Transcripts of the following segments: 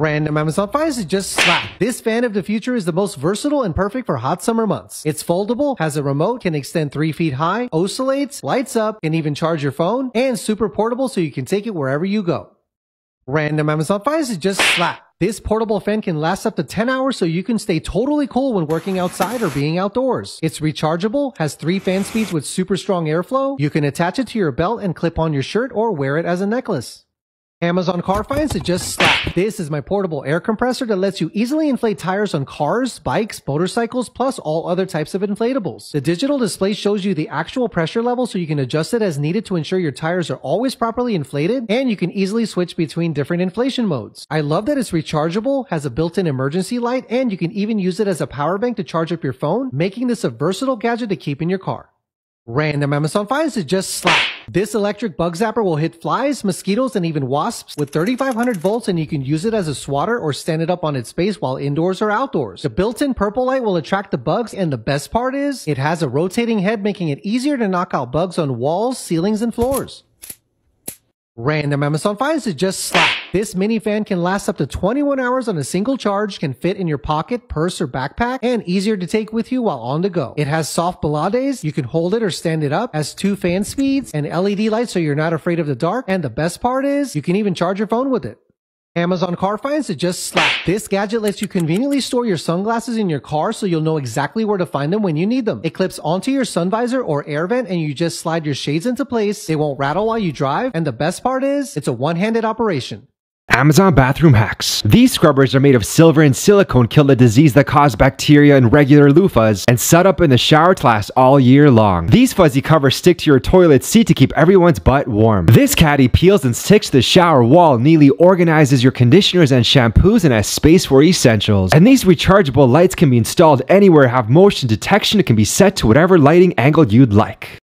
Random Amazon finds it just slap. This fan of the future is the most versatile and perfect for hot summer months. It's foldable, has a remote, can extend 3 feet high, oscillates, lights up, can even charge your phone, and super portable so you can take it wherever you go. Random Amazon finds it just slap. This portable fan can last up to 10 hours so you can stay totally cool when working outside or being outdoors. It's rechargeable, has three fan speeds with super strong airflow. You can attach it to your belt and clip on your shirt or wear it as a necklace. Amazon Car Finds it just slap. This is my portable air compressor that lets you easily inflate tires on cars, bikes, motorcycles, plus all other types of inflatables. The digital display shows you the actual pressure level so you can adjust it as needed to ensure your tires are always properly inflated and you can easily switch between different inflation modes. I love that it's rechargeable, has a built-in emergency light, and you can even use it as a power bank to charge up your phone, making this a versatile gadget to keep in your car. Random Amazon finds it just slap. This electric bug zapper will hit flies, mosquitoes, and even wasps with 3500 volts and you can use it as a swatter or stand it up on its base while indoors or outdoors. The built-in purple light will attract the bugs and the best part is it has a rotating head making it easier to knock out bugs on walls, ceilings, and floors. Random Amazon finds it just slap. This mini fan can last up to 21 hours on a single charge, can fit in your pocket, purse, or backpack, and easier to take with you while on the go. It has soft belades, you can hold it or stand it up, has two fan speeds, and LED lights so you're not afraid of the dark, and the best part is, you can even charge your phone with it. Amazon Car Finds it just slap. This gadget lets you conveniently store your sunglasses in your car so you'll know exactly where to find them when you need them. It clips onto your sun visor or air vent and you just slide your shades into place. They won't rattle while you drive. And the best part is, it's a one-handed operation. Amazon bathroom hacks. These scrubbers are made of silver and silicone kill the disease that cause bacteria in regular loofahs and set up in the shower to last all year long. These fuzzy covers stick to your toilet seat to keep everyone's butt warm. This caddy peels and sticks to the shower wall, neatly organizes your conditioners and shampoos and has space for essentials. And these rechargeable lights can be installed anywhere, have motion detection, it can be set to whatever lighting angle you'd like.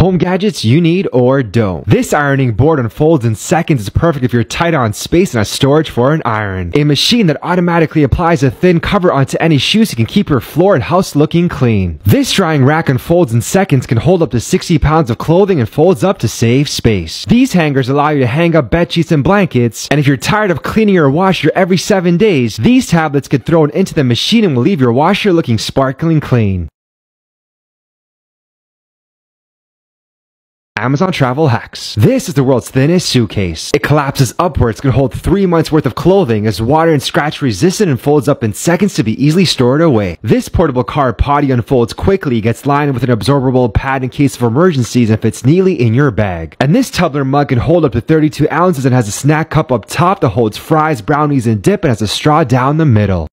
Home gadgets you need or don't. This ironing board unfolds in seconds is perfect if you're tight on space and a storage for an iron. A machine that automatically applies a thin cover onto any shoes you can keep your floor and house looking clean. This drying rack unfolds in seconds can hold up to 60 pounds of clothing and folds up to save space. These hangers allow you to hang up bed sheets and blankets, and if you're tired of cleaning your washer every 7 days, these tablets get thrown into the machine and will leave your washer looking sparkling clean. Amazon Travel Hacks. This is the world's thinnest suitcase. It collapses upwards, can hold three months worth of clothing, is water and scratch resistant and folds up in seconds to be easily stored away. This portable car potty unfolds quickly, gets lined with an absorbable pad in case of emergencies and fits neatly in your bag. And this tumbler mug can hold up to 32 ounces and has a snack cup up top that holds fries, brownies, and dip and has a straw down the middle.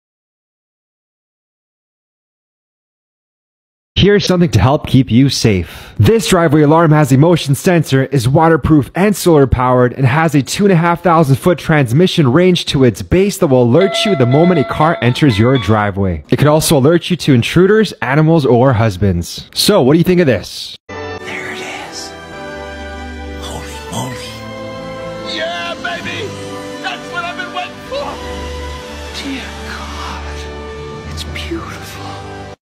Here's something to help keep you safe. This driveway alarm has a motion sensor, is waterproof and solar powered, and has a 2,500 foot transmission range to its base that will alert you the moment a car enters your driveway. It can also alert you to intruders, animals, or husbands. So, what do you think of this? There it is. Holy moly. Yeah, baby! That's what I've been waiting for!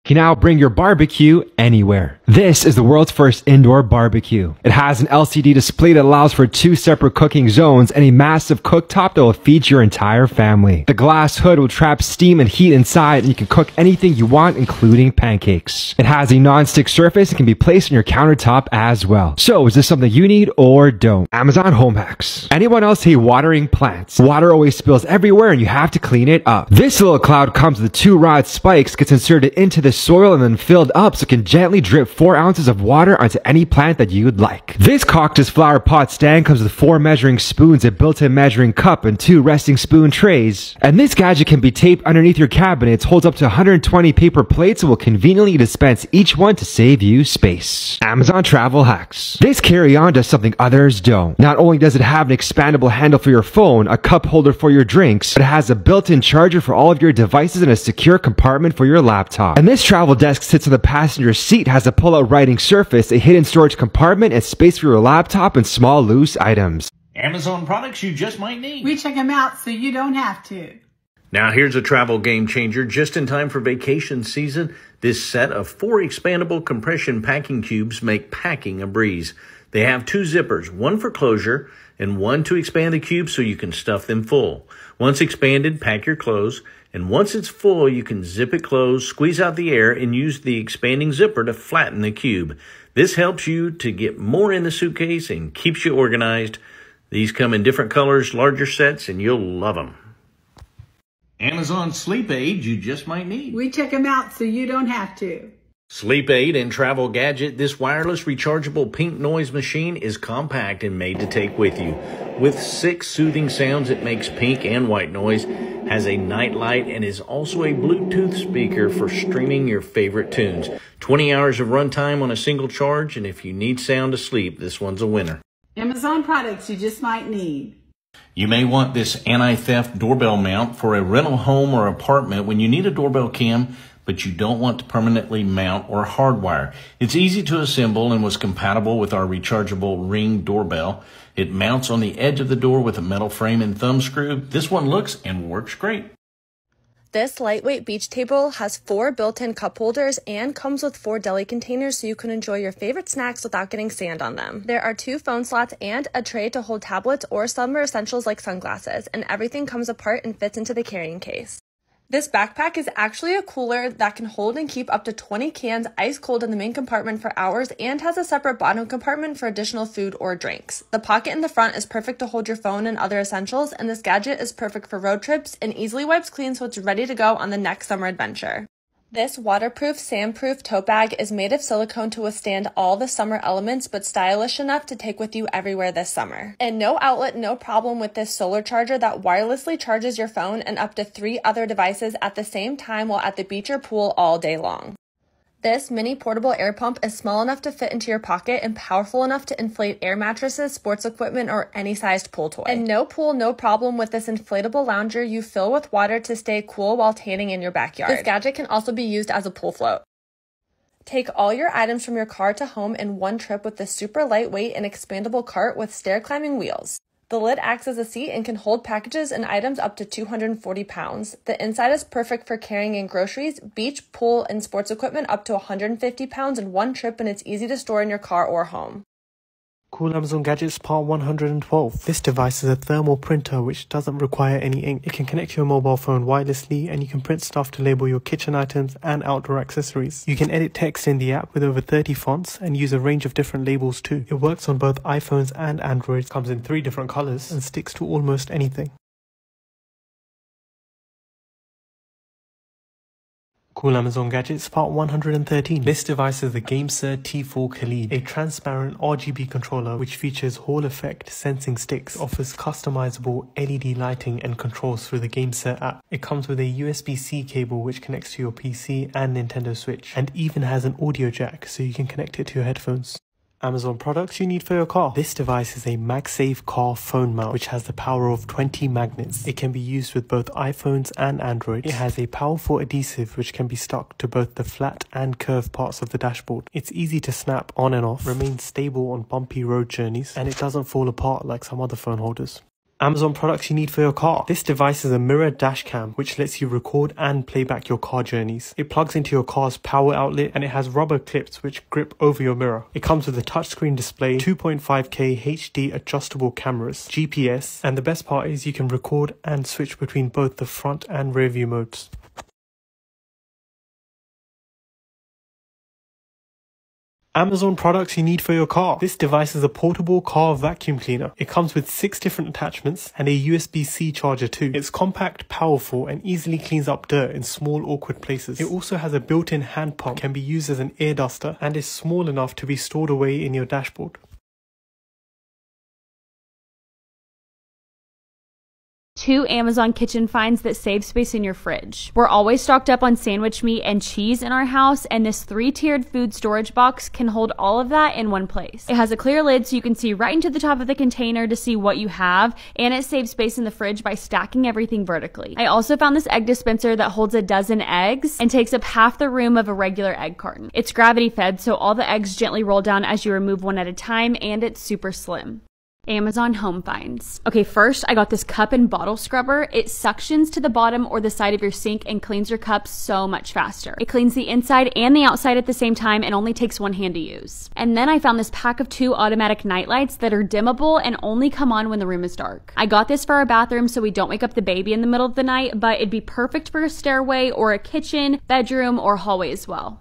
Can now bring your barbecue anywhere. This is the world's first indoor barbecue. It has an LCD display that allows for two separate cooking zones and a massive cooktop that will feed your entire family. The glass hood will trap steam and heat inside and you can cook anything you want including pancakes. It has a non-stick surface and can be placed on your countertop as well. So is this something you need or don't? Amazon Home Hacks. Anyone else hate watering plants? Water always spills everywhere and you have to clean it up. This little cloud comes with two rod spikes, gets inserted into the soil and then filled up so it can gently drip 4 ounces of water onto any plant that you'd like. This cactus flower pot stand comes with 4 measuring spoons, a built-in measuring cup, and 2 resting spoon trays. And this gadget can be taped underneath your cabinets, holds up to 120 paper plates, and will conveniently dispense each one to save you space. Amazon Travel Hacks. This carry-on does something others don't. Not only does it have an expandable handle for your phone, a cup holder for your drinks, but it has a built-in charger for all of your devices and a secure compartment for your laptop. And this travel desk sits on the passenger seat, has a pull-out writing surface, a hidden storage compartment, and space for your laptop and small loose items. Amazon products you just might need. We check them out so you don't have to. Now, here's a travel game changer just in time for vacation season. This set of four expandable compression packing cubes make packing a breeze. They have two zippers, one for closure and one to expand the cube so you can stuff them full. Once expanded, pack your clothes, and once it's full, you can zip it closed, squeeze out the air, and use the expanding zipper to flatten the cube. This helps you to get more in the suitcase and keeps you organized. These come in different colors, larger sets, and you'll love them. Amazon Sleep aids you just might need. We check them out so you don't have to. Sleep Aid and Travel Gadget, this wireless rechargeable pink noise machine is compact and made to take with you. With six soothing sounds, it makes pink and white noise, has a night light, and is also a Bluetooth speaker for streaming your favorite tunes. 20 hours of runtime on a single charge, and if you need sound to sleep, this one's a winner. Amazon products you just might need. You may want this anti-theft doorbell mount for a rental home or apartment when you need a doorbell cam but you don't want to permanently mount or hardwire. It's easy to assemble and was compatible with our rechargeable ring doorbell. It mounts on the edge of the door with a metal frame and thumb screw. This one looks and works great. This lightweight beach table has four built-in cup holders and comes with four deli containers so you can enjoy your favorite snacks without getting sand on them. There are two phone slots and a tray to hold tablets or summer essentials like sunglasses, and everything comes apart and fits into the carrying case. This backpack is actually a cooler that can hold and keep up to 20 cans ice cold in the main compartment for hours and has a separate bottom compartment for additional food or drinks. The pocket in the front is perfect to hold your phone and other essentials, and this gadget is perfect for road trips and easily wipes clean so it's ready to go on the next summer adventure. This waterproof, sandproof tote bag is made of silicone to withstand all the summer elements, but stylish enough to take with you everywhere this summer. And no outlet, no problem with this solar charger that wirelessly charges your phone and up to three other devices at the same time while at the beach or pool all day long. This mini portable air pump is small enough to fit into your pocket and powerful enough to inflate air mattresses, sports equipment, or any sized pool toy. And no pool, no problem with this inflatable lounger you fill with water to stay cool while tanning in your backyard. This gadget can also be used as a pool float. Take all your items from your car to home in one trip with this super lightweight and expandable cart with stair climbing wheels. The lid acts as a seat and can hold packages and items up to 240 pounds. The inside is perfect for carrying in groceries, beach, pool, and sports equipment up to 150 pounds in one trip, and it's easy to store in your car or home. Cool Amazon Gadgets Part 112. This device is a thermal printer which doesn't require any ink. It can connect to your mobile phone wirelessly and you can print stuff to label your kitchen items and outdoor accessories. You can edit text in the app with over 30 fonts and use a range of different labels too. It works on both iPhones and Androids, comes in three different colors and sticks to almost anything. Cool Amazon Gadgets Part 113. This device is the GameSir T4 Kaleid, a transparent RGB controller which features Hall effect sensing sticks, offers customizable LED lighting and controls through the GameSir app. It comes with a USB-C cable which connects to your PC and Nintendo Switch, and even has an audio jack so you can connect it to your headphones. Amazon products you need for your car. This device is a MagSafe car phone mount which has the power of 20 magnets. It can be used with both iPhones and Android. It has a powerful adhesive which can be stuck to both the flat and curved parts of the dashboard. It's easy to snap on and off, remains stable on bumpy road journeys, and it doesn't fall apart like some other phone holders. Amazon products you need for your car. This device is a mirror dash cam which lets you record and play back your car journeys. It plugs into your car's power outlet and it has rubber clips which grip over your mirror. It comes with a touchscreen display, 2.5K HD adjustable cameras, GPS, and the best part is you can record and switch between both the front and rear view modes. Amazon products you need for your car. This device is a portable car vacuum cleaner. It comes with six different attachments and a USB-C charger too. It's compact, powerful, and easily cleans up dirt in small awkward places. It also has a built-in hand pump, can be used as an air duster, and is small enough to be stored away in your dashboard. Two Amazon kitchen finds that save space in your fridge. We're always stocked up on sandwich meat and cheese in our house, and this three tiered food storage box can hold all of that in one place. It has a clear lid so you can see right into the top of the container to see what you have, and it saves space in the fridge by stacking everything vertically. I also found this egg dispenser that holds a dozen eggs and takes up half the room of a regular egg carton. It's gravity fed, so all the eggs gently roll down as you remove one at a time, and it's super slim. Amazon home finds. Okay, first I got this cup and bottle scrubber. It suctions to the bottom or the side of your sink and cleans your cups so much faster. It cleans the inside and the outside at the same time and only takes one hand to use. And then I found this pack of two automatic night lights that are dimmable and only come on when the room is dark. I got this for our bathroom so we don't wake up the baby in the middle of the night, but it'd be perfect for a stairway or a kitchen, bedroom, or hallway as well.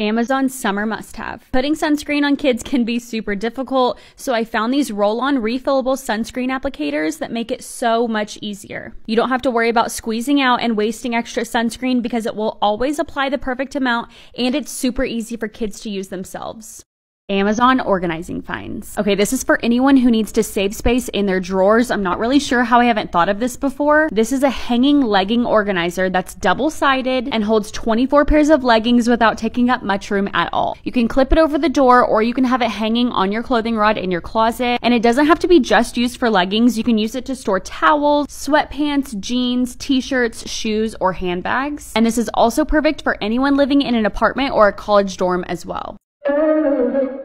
Amazon summer must have. Putting sunscreen on kids can be super difficult, so I found these roll on refillable sunscreen applicators that make it so much easier. You don't have to worry about squeezing out and wasting extra sunscreen because it will always apply the perfect amount and it's super easy for kids to use themselves. Amazon organizing finds. Okay, this is for anyone who needs to save space in their drawers. I'm not really sure how I haven't thought of this before. This is a hanging legging organizer that's double sided and holds 24 pairs of leggings without taking up much room at all. You can clip it over the door or you can have it hanging on your clothing rod in your closet. And it doesn't have to be just used for leggings. You can use it to store towels, sweatpants, jeans, t-shirts, shoes, or handbags. And this is also perfect for anyone living in an apartment or a college dorm as well.